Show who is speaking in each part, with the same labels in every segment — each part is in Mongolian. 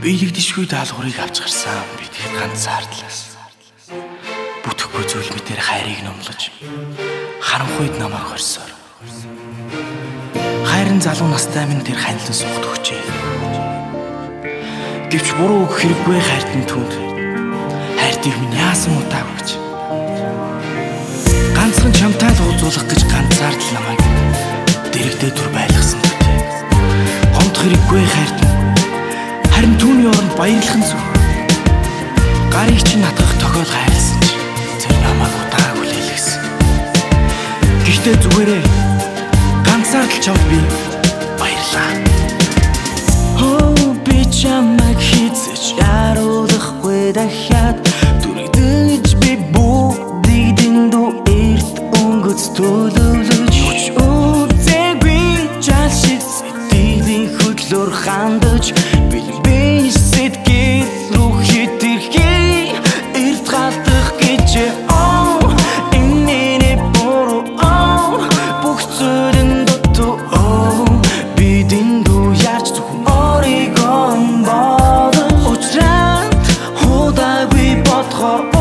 Speaker 1: биелэгдэшгүй даалгаврыг авч гарсан би тэгэхэд ганц зардлаас. Бүтэхгүй зүйл мэтэр хайрыг номлож харанхуйд намайг хорсоор. Хайрын залуу настай минь тэр ханилан сухад өгчээ. Гэвч буруу өгөх хэрэггүй хайртан түнд хайртыг минь яасан утаа өгч. Ганцхан чамтай л уулзуулах гэж ганцаардл намайг дэрэгдээ түр байлгасан хэрэггүй хайртан харин баярлахын зүг гарыг чинь натгах тохиол хайрлсан чи. Тэр намайг удааг хүлээлгэсэн гэхдээ зүгээрээ ганцаар л чамд би баярлаа.
Speaker 2: Хөө би чамайг хийцэж яруулахгүй дахиад дүрэгдэж би бүгдийг дэндүү эрт өнгөц төлөвлөж. Хөдлөөр хандаж آخر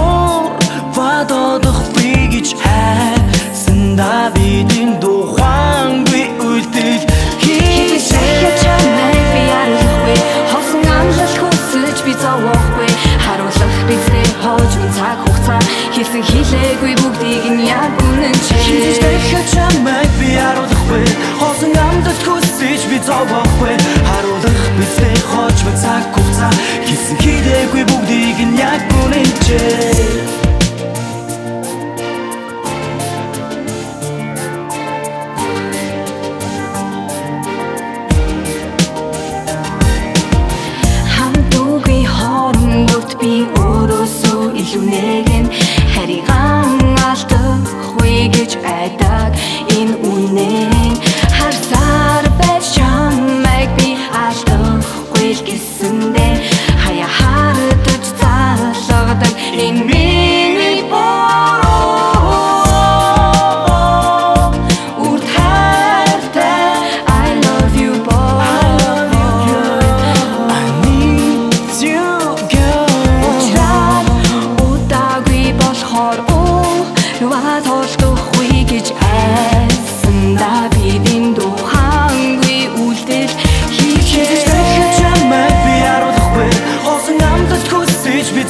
Speaker 2: O Uruçu e Junê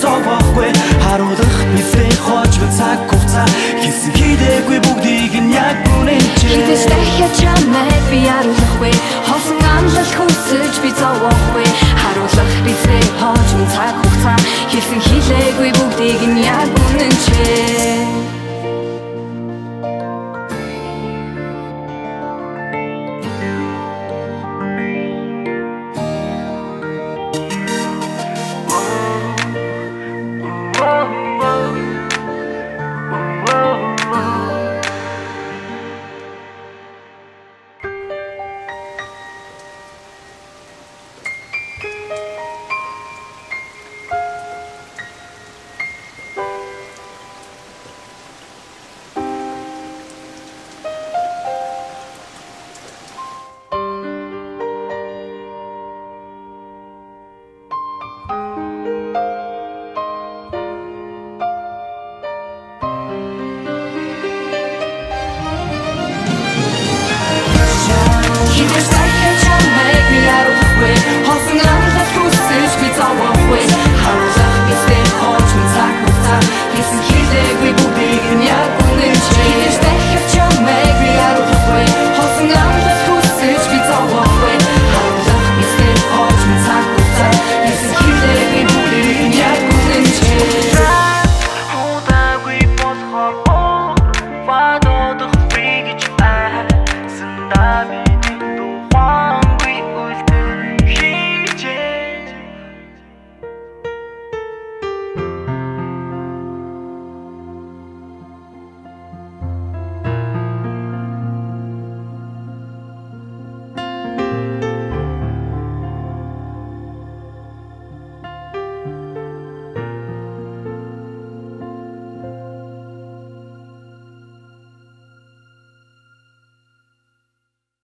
Speaker 2: зовоогүй. Харуулах бисээ хоч цаг хугацаа
Speaker 3: хийсэн хийдэггүй бүгдийг нь яг үнэнчээ
Speaker 2: Хитэж дахиад чамай би харуулахгүй. Хосон амлал хүсэж би зовоогүй. Харуулах бисээ хоч цаг хугацаа хийсэн хийлээгүй бүгдийг нь яг үнэнчээ